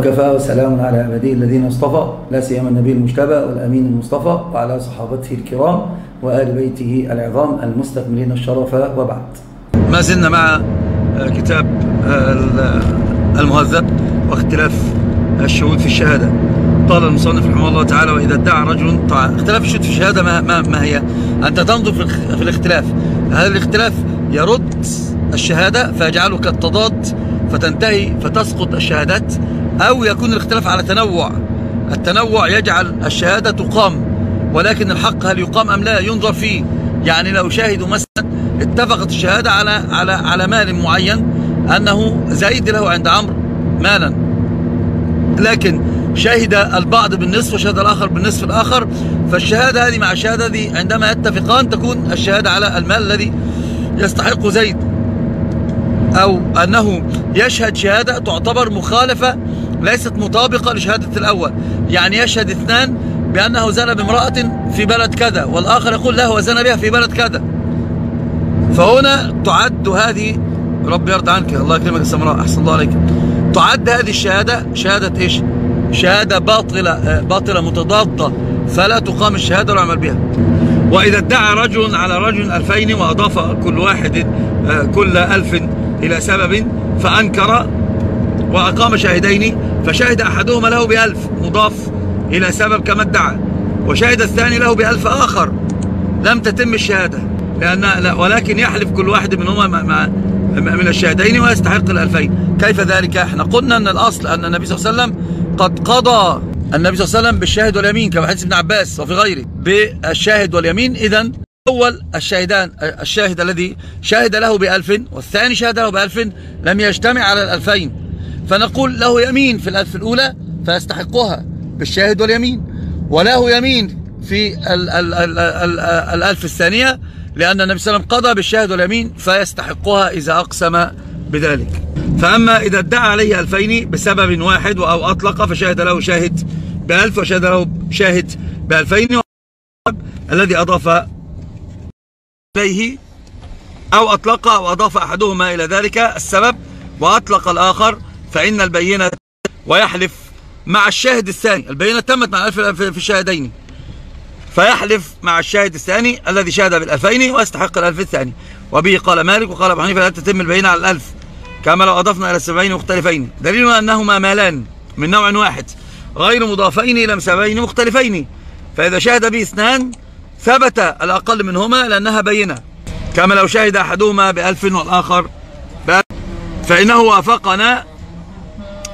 وكفى وسلام على عباده الذين اصطفى لا سيما النبي المجتبى والأمين المصطفى وعلى صحابته الكرام وآل بيته العظام المستكملين الشرف وبعد. ما زلنا مع كتاب المهذب واختلاف الشهود في الشهادة. قال المصنف رحمه الله تعالى وإذا ادعى رجل طبعا اختلاف الشهود في الشهادة ما, ما, ما هي؟ أنت تنظر في الاختلاف هذا الاختلاف يرد الشهادة فيجعله كالتضاد فتنتهي فتسقط الشهادات أو يكون الاختلاف على تنوع. التنوع يجعل الشهادة تقام ولكن الحق هل يقام أم لا ينظر فيه. يعني لو شاهدوا مثلا اتفقت الشهادة على على على مال معين أنه زيد له عند عمرو مالا. لكن شهد البعض بالنصف وشهد الآخر بالنصف الآخر فالشهادة هذه مع الشهادة هذه عندما يتفقان تكون الشهادة على المال الذي يستحق زيد. أو أنه يشهد شهادة تعتبر مخالفة ليست مطابقة لشهادة الأول. يعني يشهد اثنان بأنه زنى بامرأة في بلد كذا والآخر يقول له وزنى بها في بلد كذا. فهنا تعد هذه رب يرضى عنك الله يكرمك السمراء أحسن الله عليك. تعد هذه الشهادة شهادة إيش؟ شهادة باطلة باطلة متضادة فلا تقام الشهادة ولا يعمل بها. وإذا ادعى رجل على رجل ألفين وأضاف كل واحد كل ألف إلى سبب فأنكر وأقام شاهدين فشهد أحدهما له بألف مضاف إلى سبب كما ادعى وشهد الثاني له بألف آخر لم تتم الشهادة. لأن لا ولكن يحلف كل واحد منهما مع من الشهدين ويستحق الألفين. كيف ذلك؟ إحنا قلنا أن الأصل أن النبي صلى الله عليه وسلم قد قضى النبي صلى الله عليه وسلم بالشاهد واليمين كما حديث ابن عباس وفي غيره بالشاهد واليمين. إذا أول الشاهدان الشاهد الذي شاهد له بألف والثاني شاهد له بألف لم يجتمع على الألفين. فنقول له يمين في الألف الأولى فيستحقها بالشاهد واليمين وله يمين في ال ال ال ال الألف الثانية لأن النبي صلى الله عليه وسلم قضى بالشاهد واليمين فيستحقها إذا أقسم بذلك. فأما إذا ادعى عليه ألفين بسبب واحد أو أطلق فشاهد له شاهد بألف وشاهد له شاهد بألفين الذي أضاف إليه أو أطلق أو أضاف أحدهما إلى ذلك السبب وأطلق الآخر فإن البينة ويحلف مع الشاهد الثاني. البينة تمت مع الألف في الشاهدين. فيحلف مع الشاهد الثاني الذي شهد بالألفين ويستحق الألف الثاني. وبه قال مالك وقال أبو حنيفة لا تتم البينة على الألف كما لو أضفنا إلى السبعين مختلفين. دليل أنهما مالان من نوع واحد. غير مضافين إلى سبعين مختلفين. فإذا شهد به اثنان ثبت الأقل منهما لأنها بينة. كما لو شهد أحدهما بألف والآخر. بألف فإنه وافقنا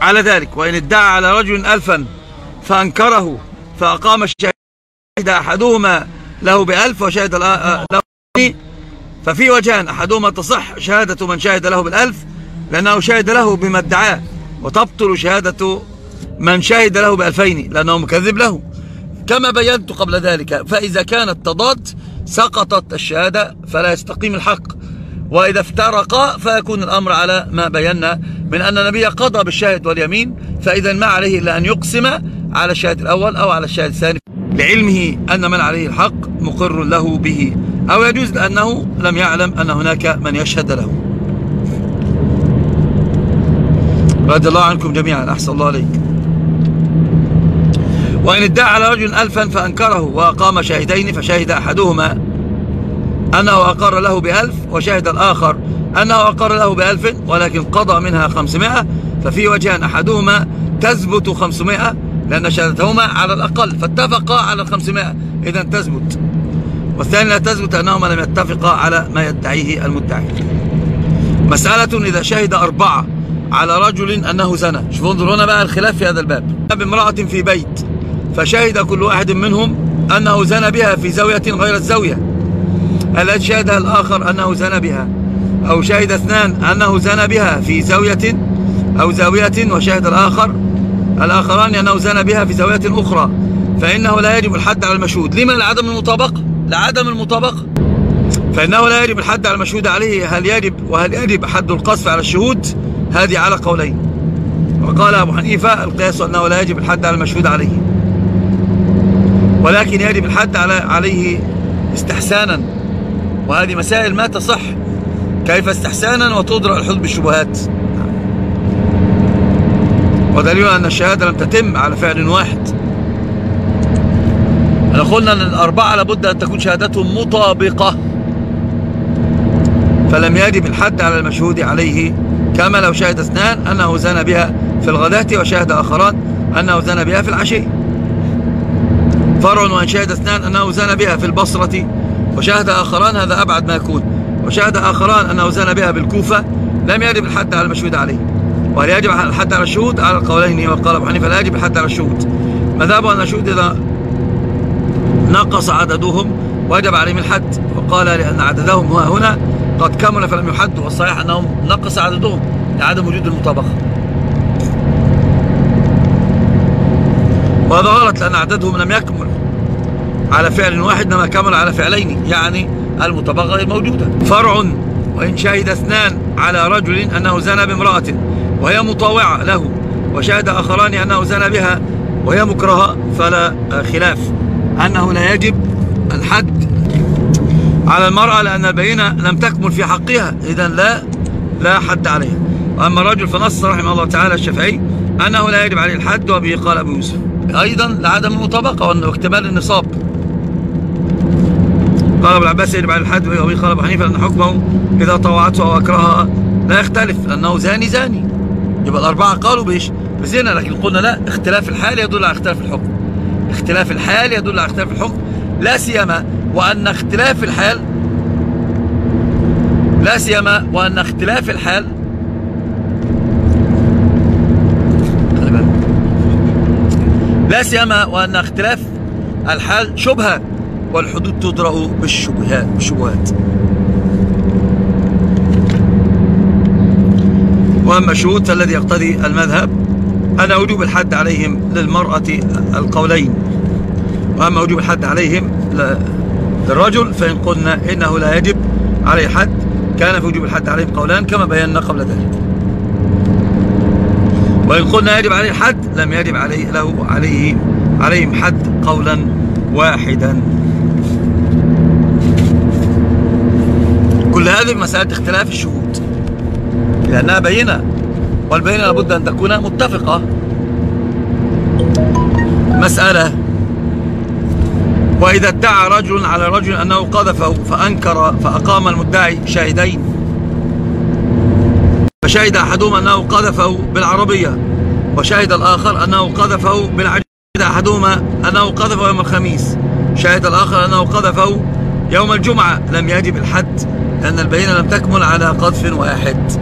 على ذلك وإن ادعى على رجل ألفا فأنكره فأقام الشهيد أحدهما له بألف وشهد له ففي وجهان أحدهما تصح شهادة من شهد له بالألف لأنه شهد له بما ادعاه وتبطل شهادة من شهد له بألفين لأنه مكذب له. كما بينت قبل ذلك فإذا كان التضاد سقطت الشهادة فلا يستقيم الحق. وإذا افترقا فيكون الأمر على ما بينا. من أن النبي قضى بالشاهد واليمين فإذا ما عليه إلا أن يقسم على الشاهد الأول أو على الشاهد الثاني لعلمه أن من عليه الحق مقر له به أو يجوز لأنه لم يعلم أن هناك من يشهد له. رضي الله عنكم جميعا أحسن الله عليك. وإن ادعى على رجل ألفا فأنكره وأقام شاهدين فشهد أحدهما أنه أقر له بألف وشهد الآخر أنه أقر له بألف ولكن قضى منها خمسمائة ففي وجهان أحدهما تثبت خمسمائة لأن شهادتهما على الأقل فاتفقا على الخمسمائة. إذا تثبت. والثاني لا تثبت أنهما لم يتفقا على ما يدعيه المدعي. مسألة إذا شهد أربعة على رجل أنه زنى شوفوا انظروا هنا بقى الخلاف في هذا الباب. بامرأة في بيت فشهد كل واحد منهم أنه زنى بها في زاوية غير الزاوية. التي شهدها الآخر أنه زنى بها. أو شهد اثنان أنه زنى بها في زاوية أو زاوية وشهد الآخر. الآخران أنه زنى بها في زاوية أخرى. فإنه لا يجب الحد على المشهود. لما لعدم المطابقة لعدم المطابقة فإنه لا يجب الحد على المشهود عليه. هل يجب وهل يجب حد القذف على الشهود؟ هذه على قولين. وقال أبو حنيفة القياس أنه لا يجب الحد على المشهود عليه. ولكن يجب الحد على عليه استحسانا. وهذه مسائل ما تصح كيف استحسانا وتدرأ الحدود بالشبهات. ودليل أن الشهادة لم تتم على فعل واحد. إحنا قلنا أن الأربعة لابد أن تكون شهادتهم مطابقة. فلم يجب الحد على المشهود عليه كما لو شهد اثنان أنه زنى بها في الغداة وشهد آخران أنه زنى بها في العشي فرع وأن شهد اثنان أنه زنى بها في البصرة وشهد آخران هذا أبعد ما يكون. وشهد آخران أنه زنى بها بالكوفة لم يجب الحد على المشهود عليه وهل يجب الحد على الشهود على القولين وقال أبو حنيفة لا يجب الحد على الشهود. مذهب أن الشهود إذا نقص عددهم وجب عليهم الحد وقال لأن عددهم هنا قد كمل فلم يحدوا والصحيح أنهم نقص عددهم لعدم وجود المطابقة. وهذا غلط لأن عددهم لم يكمل على فعل واحد إنما كمل على فعلين يعني المطابقة غير موجودة. فرع وإن شهد اثنان على رجل أنه زنى بامرأة وهي مطاوعة له وشهد آخران أنه زنى بها وهي مكرهة فلا خلاف. أنه لا يجب الحد على المرأة لأن البينة لم تكمل في حقها. إذا لا لا حد عليها. وأما الرجل فنص رحمه الله تعالى الشافعي أنه لا يجب عليه الحد وبه قال أبو يوسف. أيضا لعدم المطابقة واكتمال النصاب قال أبو العباس يجب عليه الحد وبه قال أبو حنيفة أن حكمه إذا طوعته أو أكرهها لا يختلف لأنه زاني زاني. يبقى الأربعة قالوا بإيش؟ بزنا لكن قلنا لا اختلاف الحال يدل على اختلاف الحكم. اختلاف الحال يدل على اختلاف الحكم. لا سيما وأن اختلاف الحال لا سيما وأن اختلاف الحال لا سيما وأن اختلاف الحال شبهة. والحدود تدرأ بالشبهات بالشبهات. وأما الشهود فالذي يقتضي المذهب أن وجوب الحد عليهم للمرأة القولين. وأما وجوب الحد عليهم للرجل فإن قلنا إنه لا يجب عليه حد كان في وجوب الحد عليهم قولان كما بينا قبل ذلك. وإن قلنا يجب عليه حد لم يجب عليه له عليه عليهم حد قولا واحدا كل هذه مسألة اختلاف الشهود. لأنها بينة والبينة لابد أن تكون متفقة. مسألة وإذا ادعى رجل على رجل أنه قذفه فأنكر فأقام المدعي شاهدين. فشهد أحدهما أنه قذفه بالعربية وشهد الآخر أنه قذفه بالعجمية أحدهما أنه قذفه يوم الخميس شهد الآخر أنه قذفه يوم الجمعة لم يجب الحد. لأن البينة لم تكمل على قذف واحد.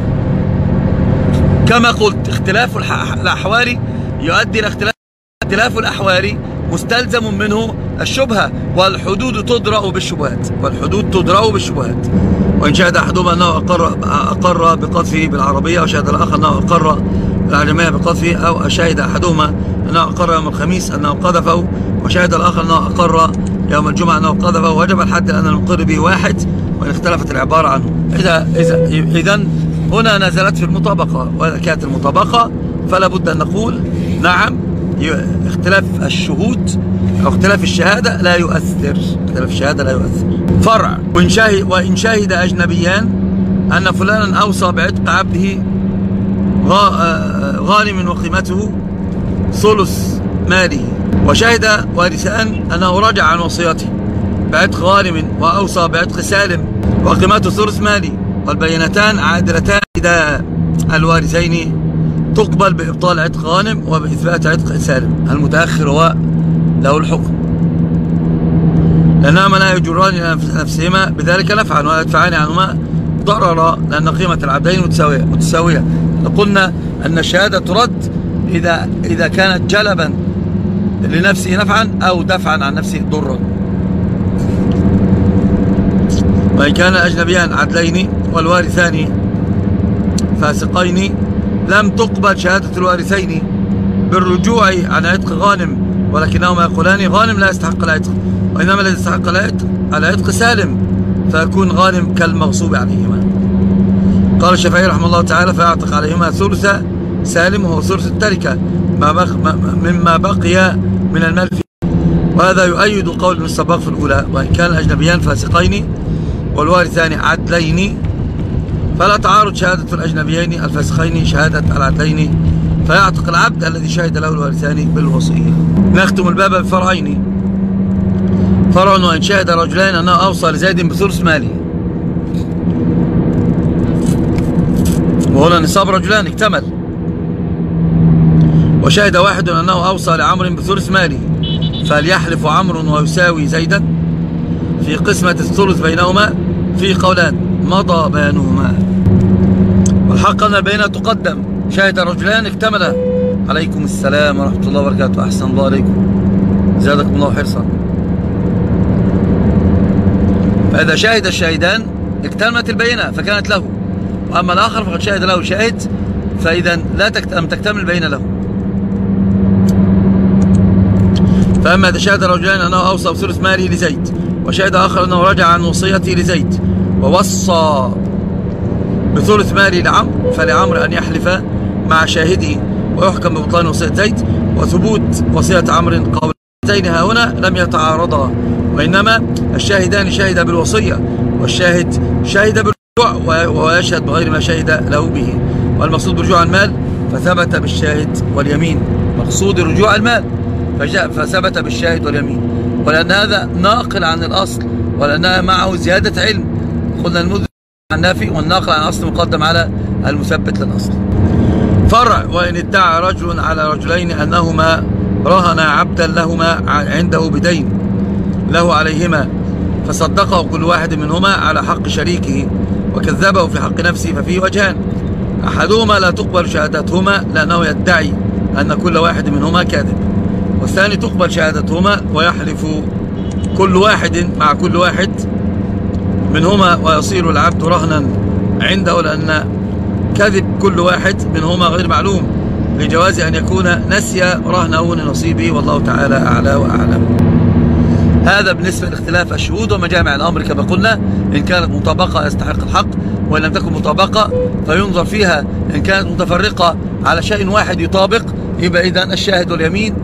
كما قلت اختلاف الأحوال يؤدي إلى اختلاف اختلاف الأحوال مستلزم منه الشبهة والحدود تدرأ بالشبهات. والحدود تدرأ بالشبهات. وإن شهد أحدهما أنه أقر, أقر بقذفه بالعربية وشهد الآخر أنه أقر بالعجمية بقذفه أو شهد أحدهما أنه أقر يوم الخميس أنه قذفه وشهد الآخر أنه أقر يوم الجمعة أنه قذفه. وجب الحد لأن المقر به واحد. وإن اختلفت العبارة عنه. إذا إذا إذا هنا نزلت في المطابقة وإذا كانت المطابقة فلا بد أن نقول نعم اختلاف الشهود أو اختلاف الشهادة لا يؤثر. اختلاف الشهادة لا يؤثر. فرع. وإن شاهد, وإن شاهد أجنبيان أن فلانا أوصى بعتق عبده غانم وقيمته ثلث ماله وشهد وارثان أنه رجع عن وصيته. بعتق غانم وأوصى بعتق سالم وقيمته ثلث ماله والبينتان عادلتان إذا الوارثين تقبل بإبطال عتق غانم وبإثبات عتق سالم المتأخر هو له الحكم. لأنهما لا يجران إلى نفسهما بذلك نفعا ولا يدفعان عنهما ضررا لأن قيمة العبدين متساوية, متساوية. قلنا أن الشهادة ترد إذا, إذا كانت جلبا لنفسه نفعا أو دفعا عن نفسه ضرا. وإن كان أجنبيان عدلين والوارثان فاسقين لم تقبل شهادة الوارثين بالرجوع عن عتق غانم ولكنهما يقولان غانم لا يستحق العتق وإنما الذي يستحق العتق العتق سالم فيكون غانم كالمغصوب عليهما. قال الشافعي رحمه الله تعالى فيعتق عليهما ثلث سالم وهو ثلث التركة ما بق مما بقي من المال فيه وهذا يؤيد قول ابن السباق في الأولى وإن كان الأجنبيان فاسقين والوارثان عدلين. فلا تعارض شهادة الأجنبيين الفاسقين شهادة العدلين. فيعتق العبد الذي شهد له الوارثان بالوصية. نختم الباب بفرعين. فرع وإن شهد رجلين أنه أوصى لزيد بثلث ماله وهنا نصاب رجلان اكتمل. وشهد واحد أنه أوصى لعمر بثلث ماله فليحلف عمرو ويساوي زيدا في قسمة الثلث بينهما. في قولان مضى بيانهما. والحق أن البينة تقدم. شهد رجلان اكتملا. عليكم السلام ورحمة الله وبركاته. أحسن الله عليكم. زادكم الله حرصا فإذا شهد الشاهدان اكتملت البينة فكانت له. وأما الآخر فقد شهد له شاهد فإذا لا لم تكتمل البينة له. فأما إذا شهد رجلان أنه أوصى بثلث ماله لزيد. وشهد آخر أنه رجع عن وصيته لزيد. ووصى بثلث ماله لعمر فلعمر أن يحلف مع شاهده ويحكم ببطلان وصية زيد وثبوت وصية عمر قولتين ها هنا لم يتعارضا وإنما الشاهدان شهد بالوصية والشاهد شهد بالرجوع وهو يشهد بغير ما شهد له به. والمقصود برجوع المال فثبت بالشاهد واليمين. مقصود رجوع المال فثبت بالشاهد واليمين. ولأن هذا ناقل عن الأصل ولأنها معه زيادة علم. قلنا المذ عن نافي والناقل عن الأصل مقدم على المثبت للأصل. فرع وإن ادعى رجل على رجلين أنهما رهن عبدا لهما عنده بدين له عليهما فصدقه كل واحد منهما على حق شريكه وكذبه في حق نفسه ففيه وجهان. أحدهما لا تقبل شهادتهما لأنه يدعي أن كل واحد منهما كاذب. والثاني تقبل شهادتهما ويحلف كل واحد مع كل واحد منهما ويصير العبد رهنا عنده لأن كذب كل واحد منهما غير معلوم لجواز أن يكون نسي رهنه لنصيبه والله تعالى أعلى وأعلم. هذا بالنسبة لاختلاف الشهود ومجامع الأمر كما قلنا إن كانت مطابقة يستحق الحق وإن لم تكن مطابقة فينظر فيها إن كانت متفرقة على شيء واحد يطابق يبقى إذن الشاهد واليمين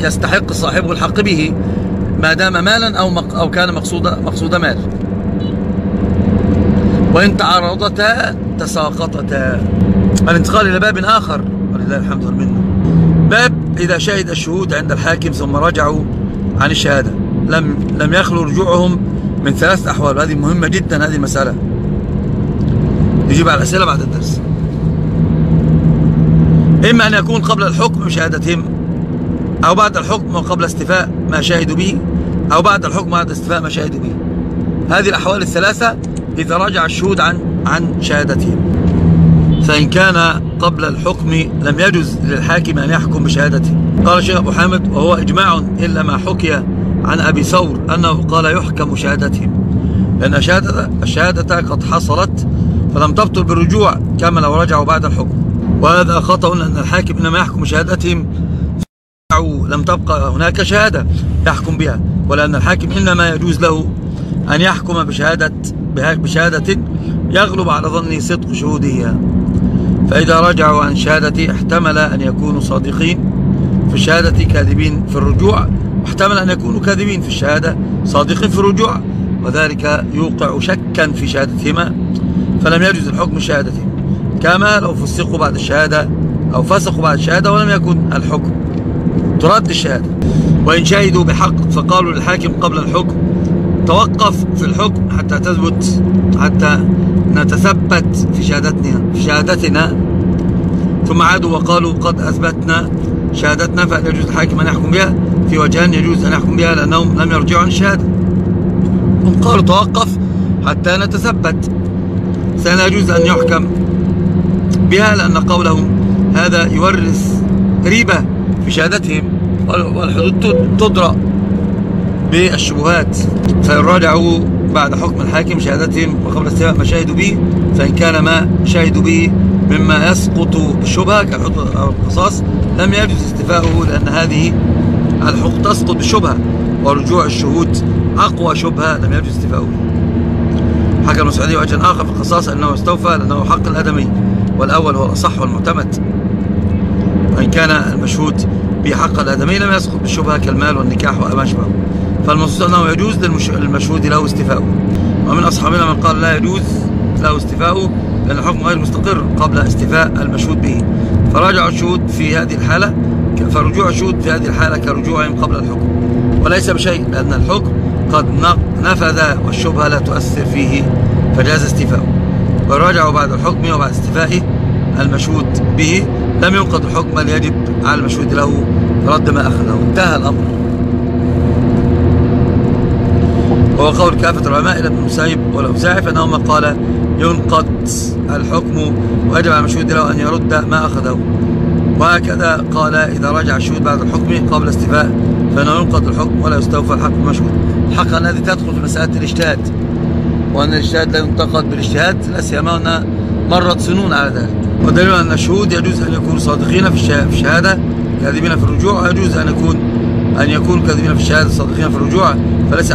يستحق صاحبه الحق به. ما دام مالا أو, أو كان مقصود, مقصود مال. وإن تعارضتا تساقطتا. الانتقال إلى باب آخر. ولله الحمد والمنة. باب إذا شهد الشهود عند الحاكم ثم رجعوا عن الشهادة. لم لم يخلو رجوعهم من ثلاث أحوال. هذه مهمة جدا هذه المسألة. نجيب على الأسئلة بعد الدرس. إما أن يكون قبل الحكم بشهادتهم أو بعد الحكم وقبل استفاء ما شاهدوا به. أو بعد الحكم بعد استفاء ما به. هذه الأحوال الثلاثة إذا رجع الشهود عن عن شهادتهم. فإن كان قبل الحكم لم يجز للحاكم أن يحكم بشهادته. قال الشيخ أبو حامد وهو إجماع إلا ما حكي عن أبي ثور أنه قال يحكم شهادتهم. لأن الشهادة, الشهادة قد حصلت فلم تبطل بالرجوع كما لو رجعوا بعد الحكم. وهذا خطأ لأن الحاكم إنما يحكم شهادتهم لم تبقى هناك شهادة. يحكم بها. ولأن الحاكم إنما يجوز له أن يحكم بشهادة بشهادة يغلب على ظنه صدق شهودها فإذا رجعوا عن شهادة احتمل أن يكونوا صادقين في الشهادة كاذبين في الرجوع. واحتمل أن يكونوا كاذبين في الشهادة صادقين في الرجوع. وذلك يوقع شكا في شهادتهما. فلم يجوز الحكم شهادتهم كما لو فسقوا بعد الشهادة أو فسقوا بعد الشهادة ولم يكن الحكم. ترد الشهادة. وإن شهدوا بحق فقالوا للحاكم قبل الحكم. توقف في الحكم حتى تثبت حتى نتثبت في شهادتنا في شهادتنا. ثم عادوا وقالوا قد أثبتنا شهادتنا فهل يجوز الحاكم أن يحكم بها. في وجهان يجوز أن يحكم بها لأنهم لم يرجعوا عن الشهادة. هم قالوا توقف حتى نتثبت. سنجوز يجوز أن يحكم بها لأن قولهم هذا يورث ريبة. في شهادتهم والحدود تدرأ بالشبهات. فإن رجعوا بعد حكم الحاكم شهادتهم وقبل استيفاء ما شهدوا به فإن كان ما شهدوا به مما يسقط بالشبهة كالحدود أو القصاص لم يجوز استيفاؤه لأن هذه الحقوق تسقط بالشبهة ورجوع الشهود أقوى شبهة لم يجوز استيفاؤه حكم السعودية وجه آخر في القصاص أنه استوفى لأنه حق الأدمي والأول هو الأصح والمعتمد. وإن كان المشهود بحق الآدمي لم يسقط بالشبهة كالمال والنكاح وما أشبهه. فالمنصوص أنه يجوز للمشهود له استفاؤه ومن أصحابنا من قال لا يجوز له استفاؤه لأن الحكم غير مستقر قبل استيفاء المشهود به. فراجعوا الشهود في هذه الحالة فرجوع الشهود في هذه الحالة كرجوعهم قبل الحكم. وليس بشيء لأن الحكم قد نفذ والشبهة لا تؤثر فيه فجاز استيفاؤه. وراجعوا بعد الحكم وبعد استيفائه المشهود به. لم ينقض بل يجب على المشهود له رد ما أخذه. انتهى الأمر. وهو قول كافة العلماء إلى ابن المسيب والأوزاعي فإنهما قال ينقض الحكم ويجب على المشهود له أن يرد ما أخذه. وهكذا قال إذا رجع الشهود بعد الحكم قبل استيفاء فإنه ينقض الحكم ولا يستوفى الحق المشهود الحق هذه تدخل في مسألة الاجتهاد وأن الاجتهاد لا ينتقد بالاجتهاد لا سيما مرت سنون على ذلك. ودليل أن الشهود يجوز أن يكونوا صادقين في الشهادة كاذبين في الرجوع ويجوز أن يكون أن يكونوا كاذبين في الشهادة صادقين في الرجوع فليس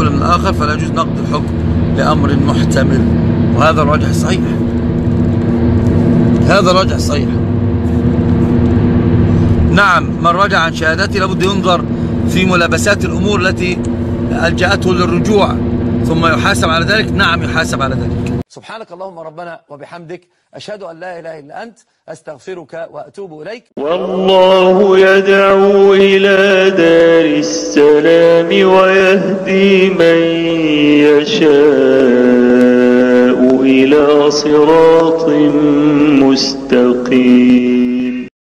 كل من الآخر فلا يجوز نقد الحكم لأمر محتمل. وهذا الراجح الصحيح. هذا الراجح الصحيح. نعم من رجع عن شهادته لابد ينظر في ملابسات الأمور التي ألجأته للرجوع ثم يحاسب على ذلك. نعم يحاسب على ذلك. سبحانك اللهم ربنا وبحمدك أشهد أن لا إله إلا أنت أستغفرك وأتوب إليك. والله يدعو إلى دار السلام ويهدي من يشاء إلى صراط مستقيم.